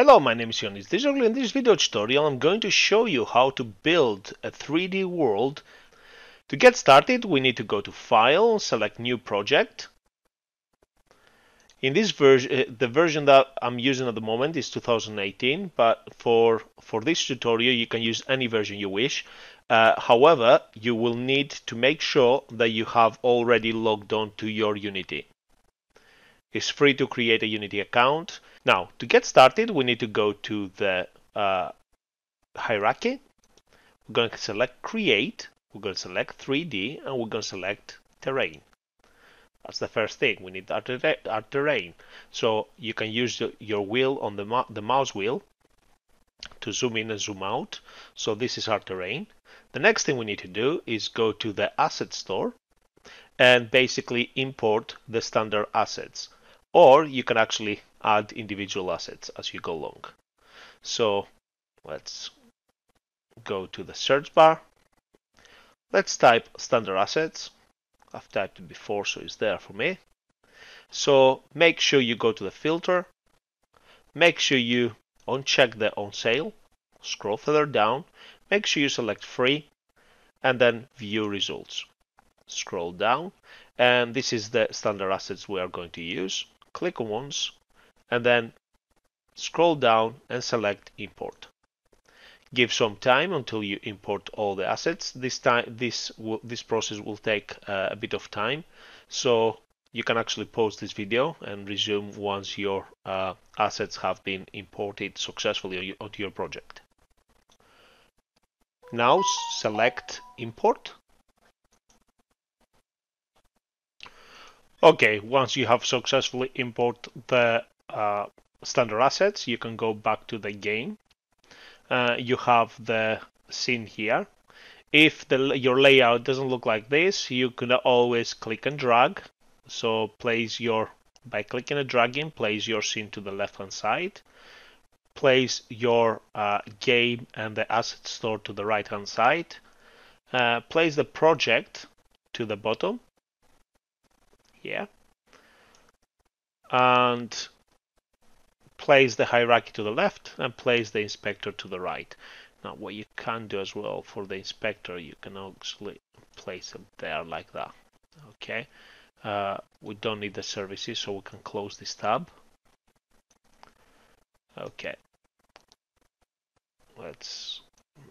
Hello, my name is Ioannis Dizoglou. In this video tutorial, I'm going to show you how to build a 3D world. To get started, we need to go to File, select New Project. In this version, uh, the version that I'm using at the moment is 2018, but for, for this tutorial, you can use any version you wish. Uh, however, you will need to make sure that you have already logged on to your Unity. It's free to create a Unity account. Now, to get started, we need to go to the uh, hierarchy. We're going to select Create. We're going to select 3D, and we're going to select Terrain. That's the first thing. We need our, ter our terrain. So you can use your wheel on the, the mouse wheel to zoom in and zoom out. So this is our terrain. The next thing we need to do is go to the asset store and basically import the standard assets or you can actually add individual assets as you go along. So let's go to the search bar. Let's type standard assets. I've typed it before, so it's there for me. So make sure you go to the filter. Make sure you uncheck the on sale. Scroll further down. Make sure you select free and then view results. Scroll down and this is the standard assets we are going to use click once, and then scroll down and select import. Give some time until you import all the assets. This time, this this process will take uh, a bit of time, so you can actually pause this video and resume once your uh, assets have been imported successfully onto your project. Now select import Okay, once you have successfully import the uh, standard assets, you can go back to the game. Uh, you have the scene here. If the, your layout doesn't look like this, you can always click and drag. So place your, by clicking and dragging, place your scene to the left hand side. Place your uh, game and the asset store to the right hand side. Uh, place the project to the bottom here and place the hierarchy to the left and place the inspector to the right. Now what you can do as well for the inspector, you can actually place it there like that. Okay, uh, we don't need the services so we can close this tab. Okay, let's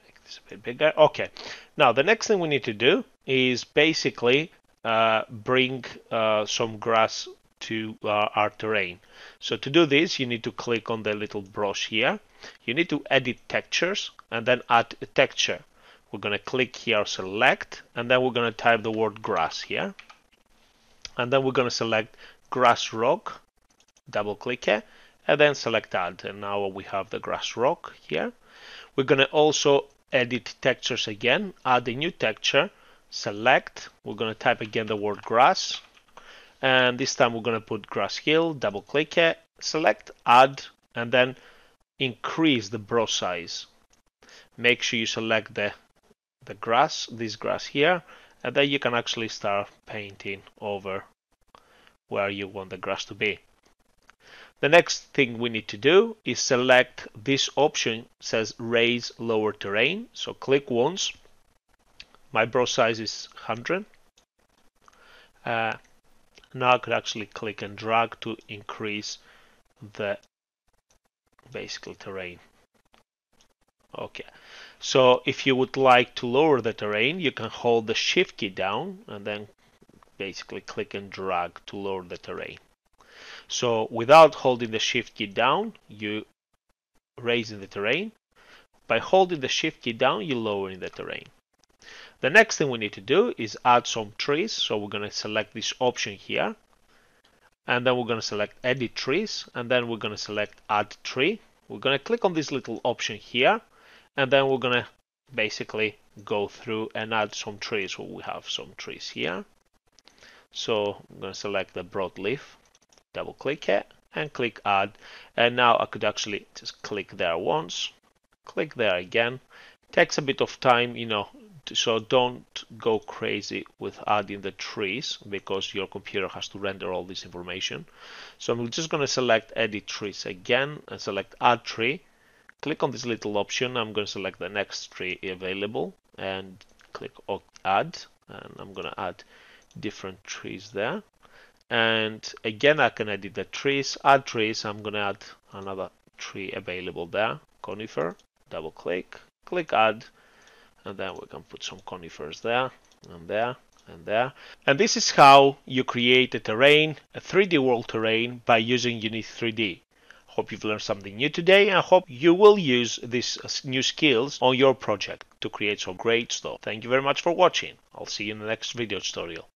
make this a bit bigger. Okay, now the next thing we need to do is basically bring uh, some grass to uh, our terrain. So to do this, you need to click on the little brush here. You need to edit textures and then add a texture. We're going to click here, select, and then we're going to type the word grass here. And then we're going to select grass rock, double click it, and then select add. And now we have the grass rock here. We're going to also edit textures again, add a new texture, select, we're going to type again the word grass, and this time we're going to put grass hill, double click it, select, add, and then increase the brush size. Make sure you select the, the grass, this grass here, and then you can actually start painting over where you want the grass to be. The next thing we need to do is select this option says raise lower terrain. So click once my brush size is 100 uh, now I could actually click and drag to increase the basically terrain. Okay. So if you would like to lower the terrain you can hold the shift key down and then basically click and drag to lower the terrain. So without holding the shift key down you raising the terrain. By holding the shift key down you lowering the terrain the next thing we need to do is add some trees. So we're going to select this option here. And then we're going to select edit trees. And then we're going to select add tree. We're going to click on this little option here. And then we're going to basically go through and add some trees. Well, we have some trees here. So I'm going to select the broadleaf, double click it and click add. And now I could actually just click there once, click there again. Takes a bit of time, you know, so don't go crazy with adding the trees because your computer has to render all this information. So I'm just going to select edit trees again and select add tree. Click on this little option. I'm going to select the next tree available and click add and I'm going to add different trees there. And again, I can edit the trees, add trees. I'm going to add another tree available there, conifer, double click, click add, and then we can put some conifers there and there and there. And this is how you create a terrain, a 3D world terrain by using Unity 3D. Hope you've learned something new today and hope you will use these new skills on your project to create some great stuff. Thank you very much for watching. I'll see you in the next video tutorial.